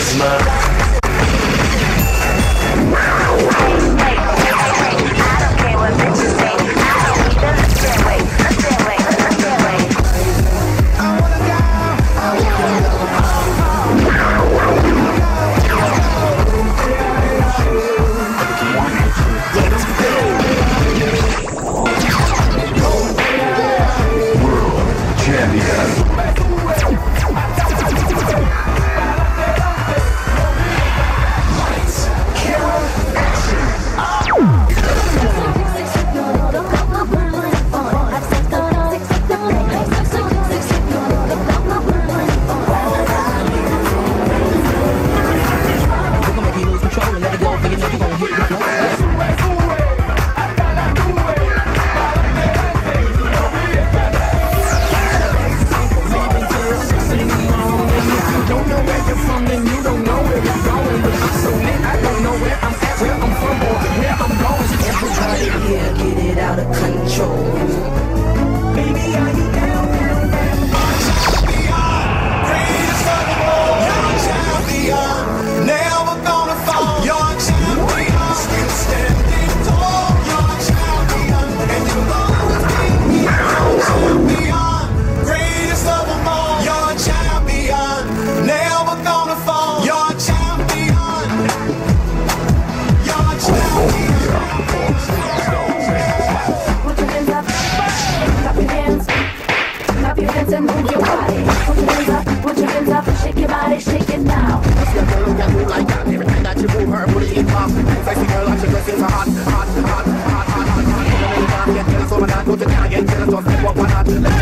charisma. champion. to move your body. Put your hands up, put your hands up, shake your body, shake it now. It's the girl who that move like that. Every time that you move, her booty it pops. Sexy girl, I'm just dressing hot, hot, hot, hot, hot, hot. Get jealous, oh my God, go to town, get jealous, don't step up, why not?